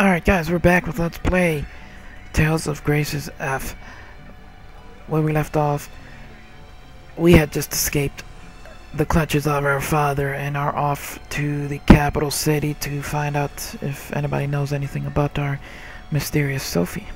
Alright guys, we're back with Let's Play Tales of Graces F. Where we left off, we had just escaped the clutches of our father and are off to the capital city to find out if anybody knows anything about our mysterious Sophie.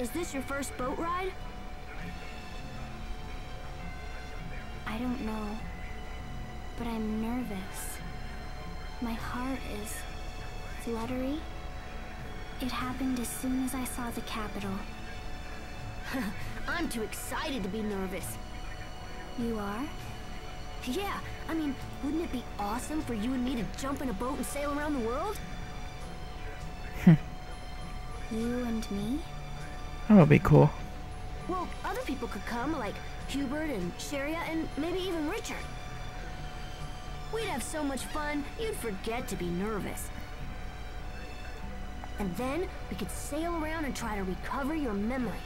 Is this your first boat ride? I don't know, but I'm nervous. My heart is fluttery. It happened as soon as I saw the capital. I'm too excited to be nervous. You are? Yeah, I mean, wouldn't it be awesome for you and me to jump in a boat and sail around the world? you and me? That would be cool. Well, other people could come, like Hubert and Cheria, and maybe even Richard. We'd have so much fun, you'd forget to be nervous. And then we could sail around and try to recover your memory.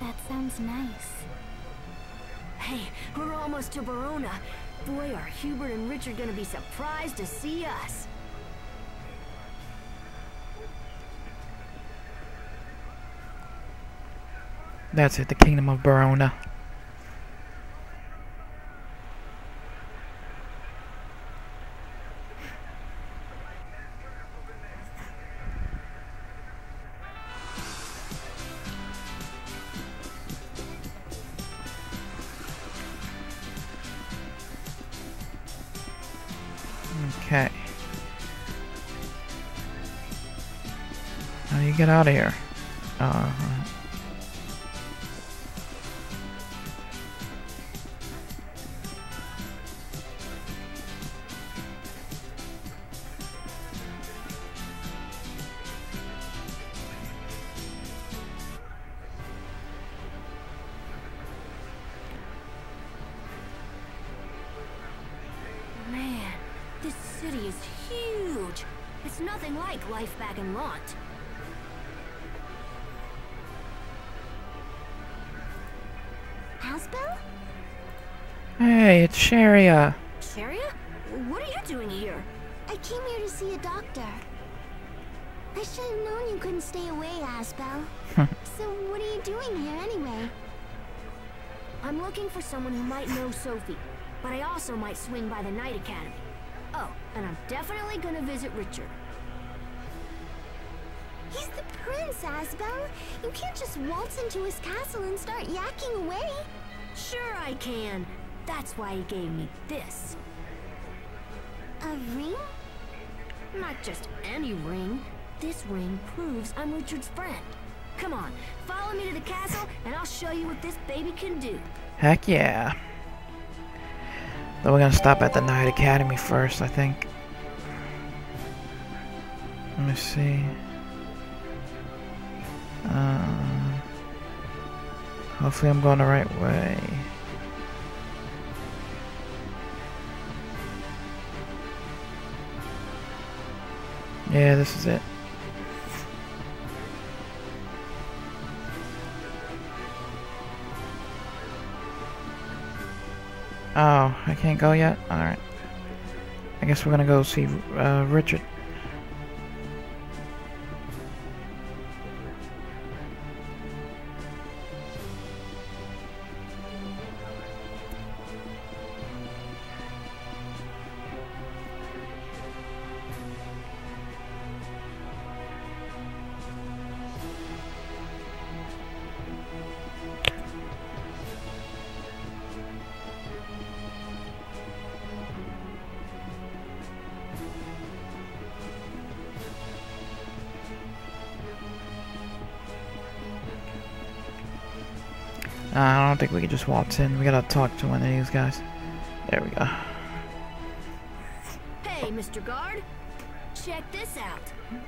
That sounds nice. Hey, we're almost to Barona. Boy, are Hubert and Richard gonna be surprised to see us. That's it, the Kingdom of Barona. Okay. How do you get out of here? Uh, Man, so what are you doing here anyway? I'm looking for someone who might know Sophie, but I also might swing by the Knight Academy. Oh, and I'm definitely gonna visit Richard. He's the prince, Asbel. You can't just waltz into his castle and start yakking away. Sure I can. That's why he gave me this. A ring? Not just any ring. This ring proves I'm Richard's friend. Come on, follow me to the castle, and I'll show you what this baby can do. Heck yeah. Though we're gonna stop at the Knight Academy first, I think. Let me see. Uh, hopefully I'm going the right way. Yeah, this is it. Oh, I can't go yet? Alright. I guess we're gonna go see uh, Richard. Uh, I don't think we can just waltz in. We gotta talk to one of these guys. There we go. Hey, Mr. Guard. Check this out.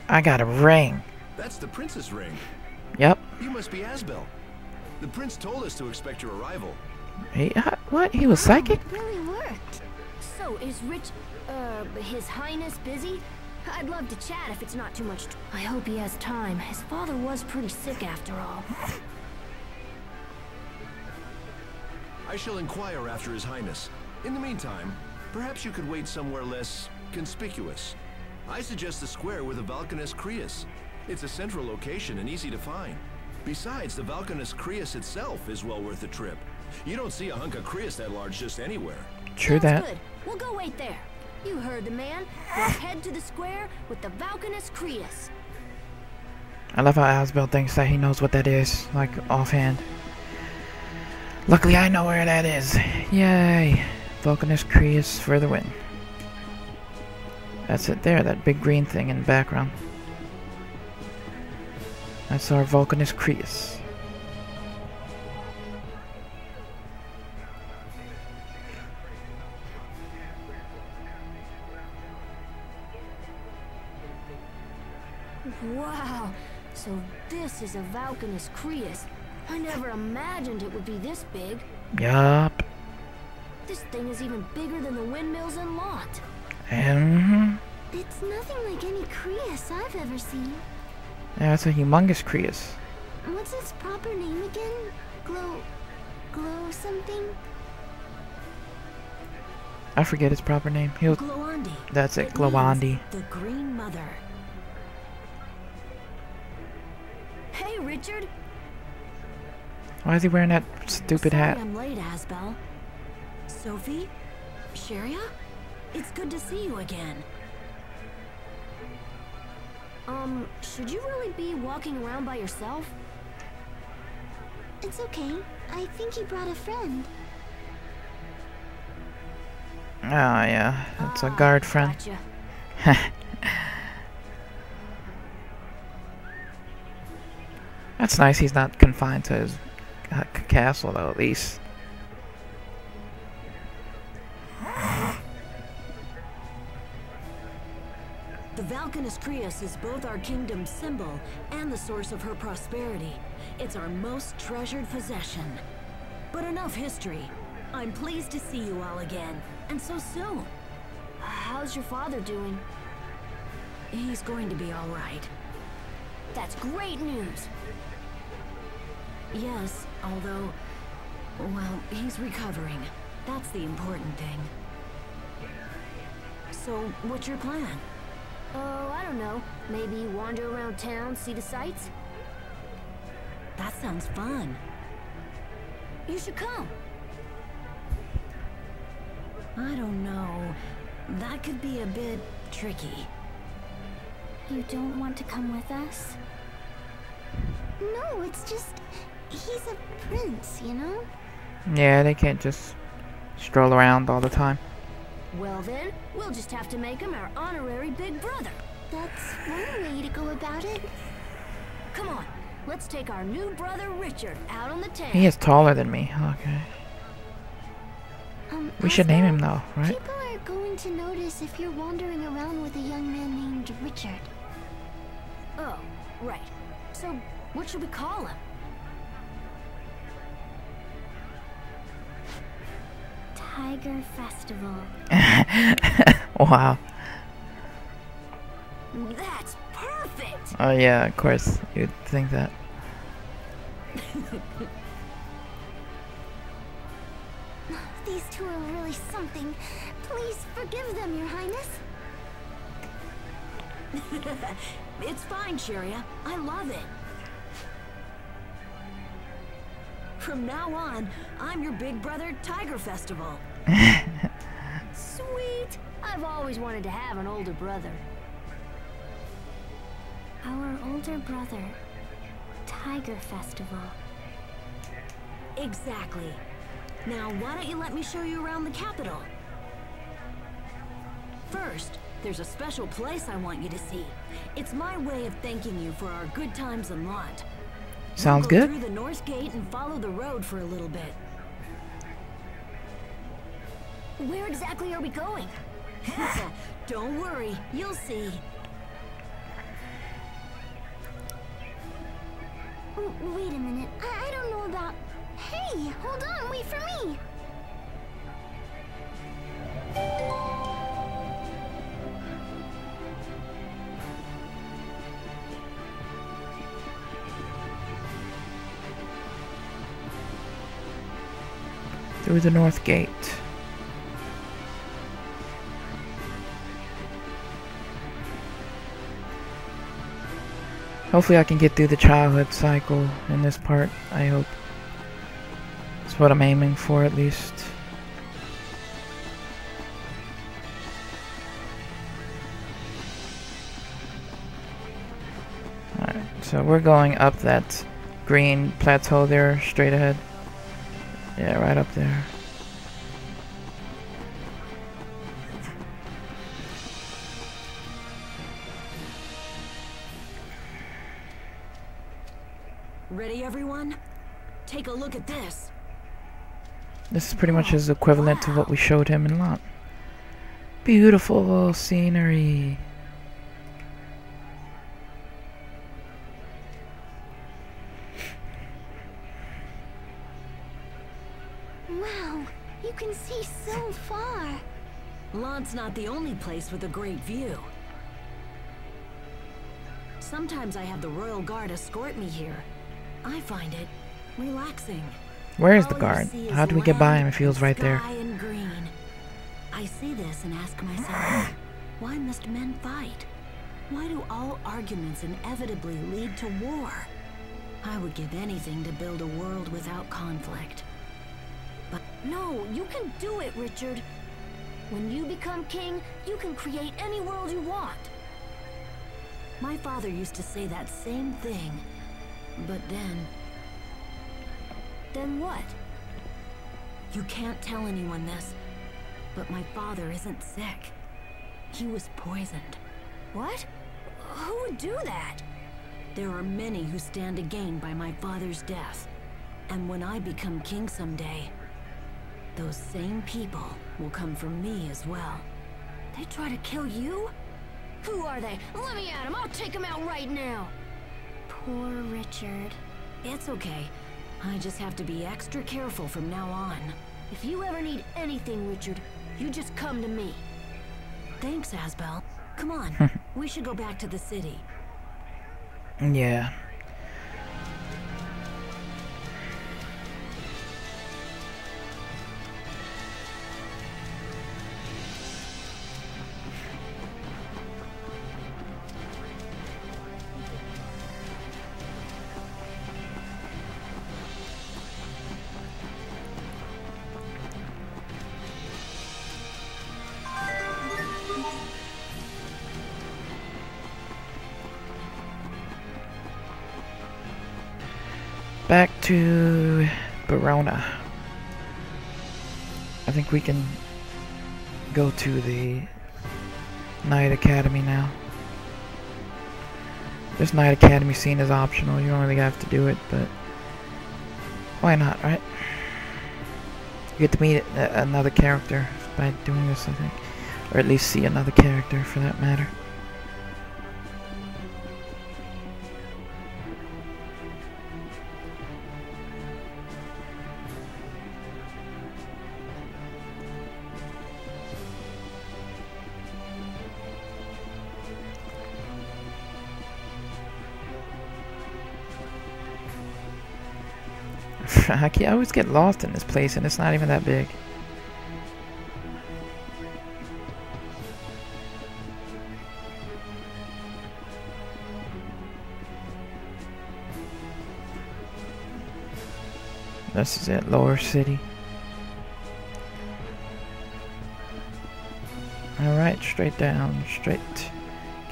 I got a ring. That's the princess ring. Yep. You must be Asbel. The prince told us to expect your arrival. He, uh, what? He was psychic? It really worked. So, is Rich, uh, His Highness busy? I'd love to chat if it's not too much. T I hope he has time. His father was pretty sick after all. I shall inquire after his highness. In the meantime, perhaps you could wait somewhere less conspicuous. I suggest the square with the Valkanus Creus. It's a central location and easy to find. Besides, the Valkanus Creus itself is well worth the trip. You don't see a hunk of Creus that large just anywhere. True Sounds that. good. We'll go wait there. You heard the man. We'll head to the square with the Valkanus Creus. I love how Asbel thinks that he knows what that is, like offhand. Luckily, I know where that is. Yay! Vulcanus Creus for the win. That's it there, that big green thing in the background. That's our Vulcanus Creus. Wow. So this is a Vulcanus Creus. I never imagined it would be this big. Yup. This thing is even bigger than the windmills in Lhant. And It's nothing like any Creus I've ever seen. that's a humongous Creus. What's its proper name again? Glow... Glow something? I forget its proper name. He'll. Glowandi. That's it, It Glowandi. The Green Mother. Hey, Richard. Why is he wearing that stupid hat? I'm late, Asbel. Sophie? Cheria? It's good to see you again. Um, should you really be walking around by yourself? It's okay. I think he brought a friend. Oh yeah, that's a Ah, guard friend. Gotcha. That's nice. He's not confined to his castle, though. At least. The Valkanus Creus is both our kingdom's symbol and the source of her prosperity. It's our most treasured possession. But enough history. I'm pleased to see you all again, and so soon. How's your father doing? He's going to be all right. That's great news. Yes, although, well, he's recovering. That's the important thing. So, what's your plan? Oh, I don't know. Maybe wander around town, see the sights? That sounds fun. You should come. I don't know. That could be a bit tricky. You don't want to come with us? No, it's just... He's a prince, you know? Yeah, they can't just stroll around all the time. Well then, we'll just have to make him our honorary big brother. That's one way to go about it. Come on, let's take our new brother Richard out on the town. He is taller than me. Okay. Um, We should name him though, right? People are going to notice if you're wandering around with a young man named Richard. Oh, right. So, what should we call him? Tiger Festival. wow. That's perfect! Oh yeah, of course. You'd think that. These two are really something. Please forgive them, Your Highness. It's fine, Cheria. I love it. From now on, I'm your big brother Tiger Festival. Sweet! I've always wanted to have an older brother. Our older brother. Tiger Festival. Exactly. Now, why don't you let me show you around the capital? First, there's a special place I want you to see. It's my way of thanking you for our good times in Lhant. Sounds good. through the north gate and follow the road for a little bit. Where exactly are we going? Don't worry, you'll see. Wait a minute. I, I don't know about... Hey, hold on, wait for me. Through the north gate. Hopefully I can get through the childhood cycle in this part, I hope. That's what I'm aiming for at least. Alright, so we're going up that green plateau there, straight ahead. Yeah, right up there. Ready, everyone? Take a look at this. This is pretty much his equivalent to what we showed him in Lhant. Beautiful scenery. You so far. Lhant's not the only place with a great view. Sometimes I have the Royal Guard escort me here. I find it relaxing. Where is the All you guard? How do we get by him land if he was right there? green. I see this and ask myself, why must men fight? Why do all arguments inevitably lead to war? I would give anything to build a world without conflict. No, you can do it, Richard. When you become king, you can create any world you want. My father used to say that same thing. But then, Then what? you can't tell anyone this, but my father isn't sick. He was poisoned. What? Who would do that? There are many who stand to gain by my father's death. And when I become king someday, those same people will come for me as well. They try to kill you? Who are they? Let me at them. I'll take them out right now. Poor Richard. It's okay. I just have to be extra careful from now on. If you ever need anything, Richard, you just come to me. Thanks, Asbel. Come on, we should go back to the city. Yeah. Back to Barona. I think we can go to the Knight Academy now. This Knight Academy scene is optional. You don't really have to do it, but why not, right? You get to meet another character by doing this, I think. Or at least see another character for that matter. I always get lost in this place and it's not even that big. This is it, Lower City. Alright, straight down, straight.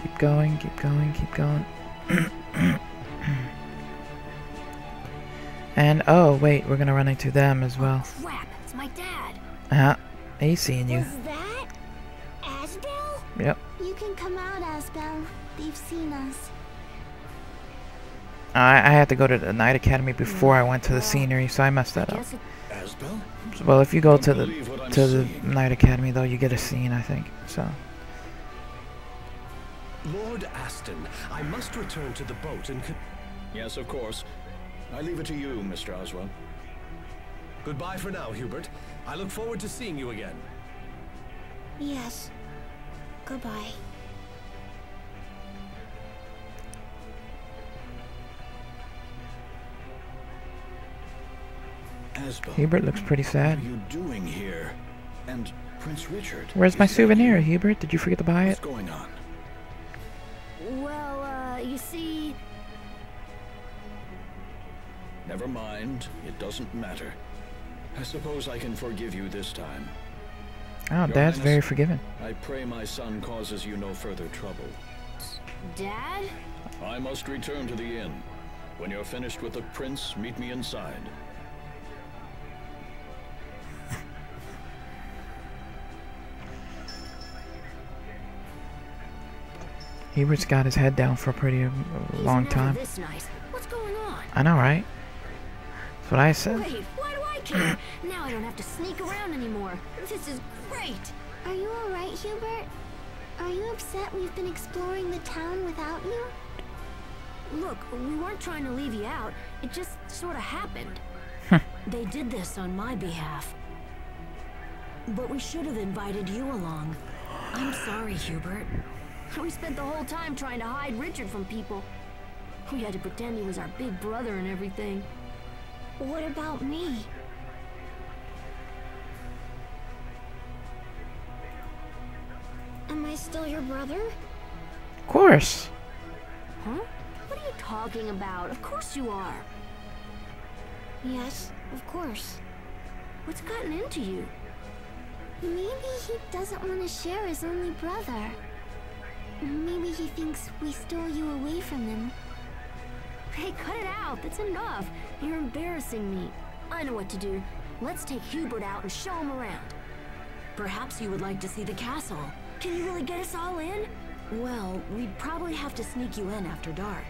Keep going, keep going, keep going. and, oh, wait, we're gonna run into them as well. Crap, it's my dad. Uh, he's seeing you. Is that Asbel? Yep. You can come out, Asbel. They've seen us. I, I had to go to the Knight Academy before I went to the scenery, so I messed that up. Asbel? Well, if you go to the believe what I'm to the seeing. Knight Academy, though, you get a scene, I think. So, Lord Aston, I must return to the boat and... Yes, of course. I leave it to you, Mr. Oswald. Goodbye for now, Hubert. I look forward to seeing you again. Yes. Goodbye. Asbel, Hubert looks pretty what sad. are you doing here? And Prince Richard? Where's my souvenir, you? Hubert? Did you forget to buy What's it? going on? Well, uh, you see, Never mind. It doesn't matter. I suppose I can forgive you this time. Oh, Your Dad's very forgiving. I pray my son causes you no further trouble. Dad? I must return to the inn. When you're finished with the prince, meet me inside. Hubert's got his head down for a pretty He's long time. This nice. What's going on? I know, right? That's what I said. Wait, why do I care? now I don't have to sneak around anymore. This is great. Are you alright, Hubert? Are you upset we've been exploring the town without you? Look, we weren't trying to leave you out. It just sort of happened. They did this on my behalf. But we should have invited you along. I'm sorry, Hubert. We spent the whole time trying to hide Richard from people. We had to pretend he was our big brother and everything. What about me? Am I still your brother? Of course. Huh? What are you talking about? Of course you are. Yes, of course. What's gotten into you? Maybe he doesn't want to share his only brother. Maybe he thinks we stole you away from him. Hey, cut it out. That's enough. You're embarrassing me. I know what to do. Let's take Hubert out and show him around. Perhaps you would like to see the castle. Can you really get us all in? Well, we'd probably have to sneak you in after dark.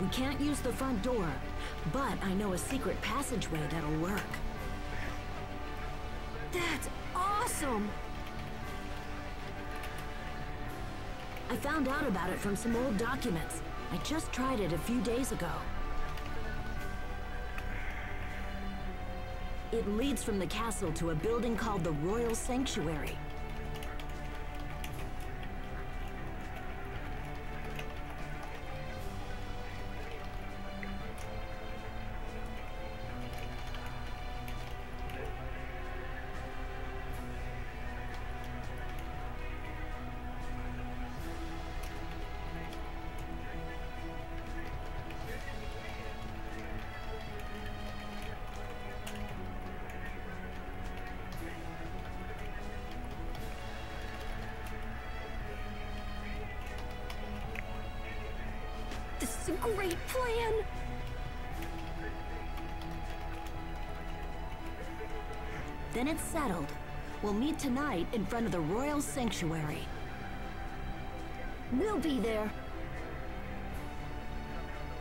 We can't use the front door, but I know a secret passageway that'll work. That's awesome. I found out about it from some old documents. I just tried it a few days ago. It leads from the castle to a building called the Royal Sanctuary. This is a great plan. Then it's settled. We'll meet tonight in front of the Royal Sanctuary. We'll be there.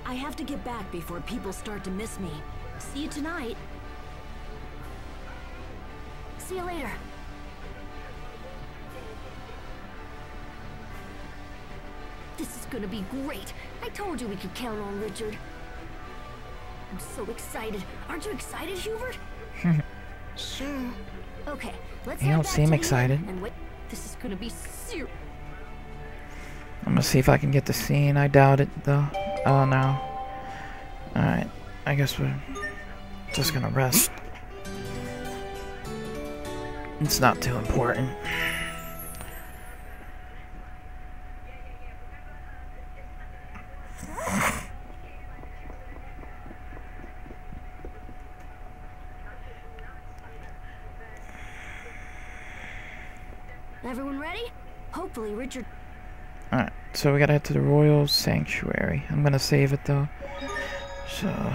I have to get back before people start to miss me. See you tonight. See you later. This is gonna be great. I told you we could count on Richard. I'm so excited. Aren't you excited, Hubert? Sure. Okay, let's You don't seem to the inn excited. This is gonna be serious. I'm gonna see if I can get the scene. I doubt it, though. Oh, no. Alright. I guess we're just gonna rest. It's not too important. Everyone ready? Alright, so we gotta head to the Royal Sanctuary. I'm gonna save it though. So.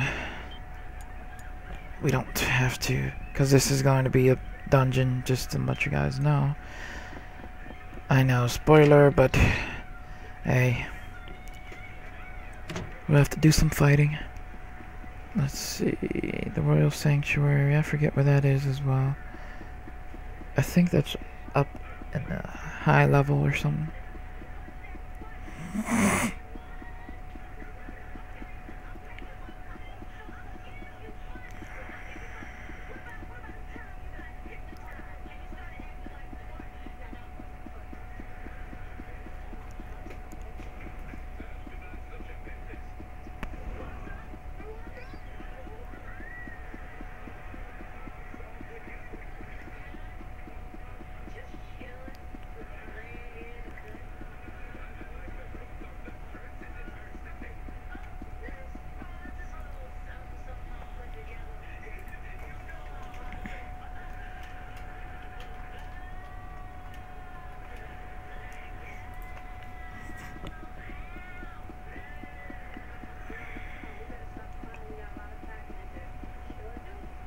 We don't have to. Because this is going to be a dungeon, just to let you guys know. I know, spoiler, but. Hey. We'll have to do some fighting. Let's see. The Royal Sanctuary. I forget where that is as well. I think that's up high level or something.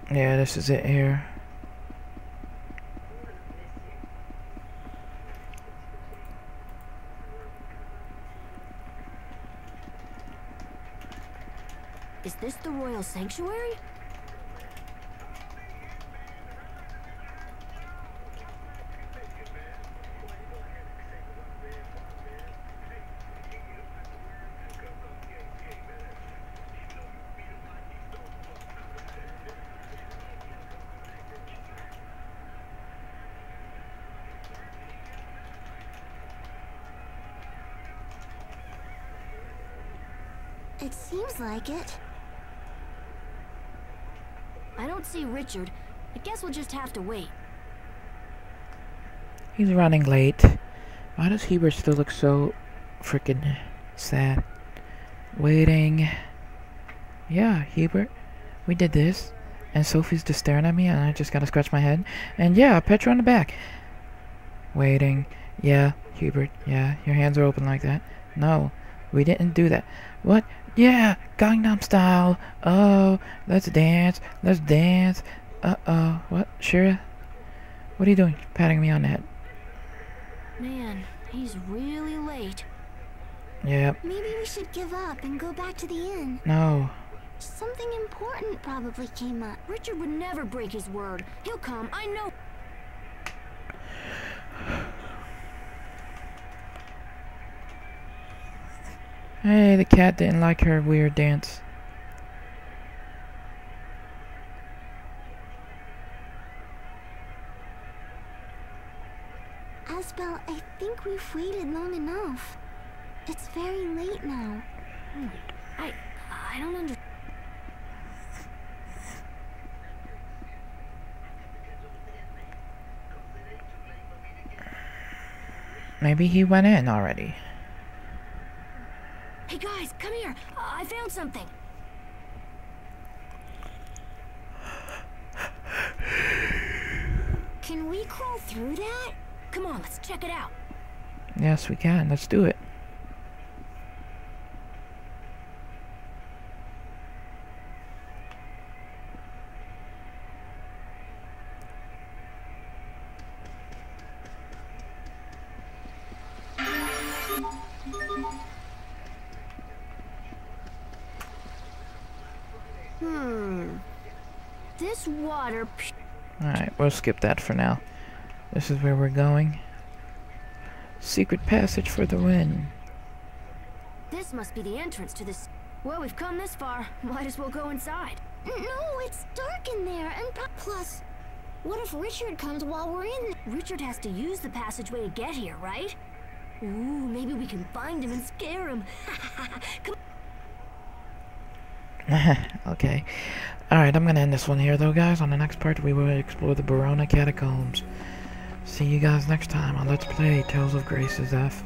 Yeah, this is it here. Is this the Royal Sanctuary? It seems like it. I don't see Richard. I guess we'll just have to wait. He's running late. Why does Hubert still look so freaking sad? Waiting. Yeah, Hubert, we did this. And Sophie's just staring at me, and I just gotta scratch my head. And yeah, Petra on the back. Waiting. Yeah, Hubert, yeah, your hands are open like that. No, we didn't do that. What? Yeah, Gangnam Style. Oh, let's dance. Let's dance. Uh-oh. What? Cheria? What are you doing? Patting me on the head. Man, he's really late. Yep. Maybe we should give up and go back to the inn. No. Something important probably came up. Richard would never break his word. He'll come, I know. Hey, the cat didn't like her weird dance. Asbel, I think we've waited long enough. It's very late now. Hmm, I I don't under Maybe he went in already. Hey guys, come here. I found something. Can we crawl through that? Come on, let's check it out. Yes, we can. Let's do it. Hmm. This water Alright, we'll skip that for now. This is where we're going. Secret passage for the win. This must be the entrance to this. Well, we've come this far. Might as well go inside. No, it's dark in there, and plus, what if Richard comes while we're in? Richard has to use the passageway to get here, right? Ooh, maybe we can find him and scare him. Come okay. Alright, I'm gonna end this one here though, guys. On the next part, we will explore the Barona Catacombs. See you guys next time on Let's Play Tales of Graces F.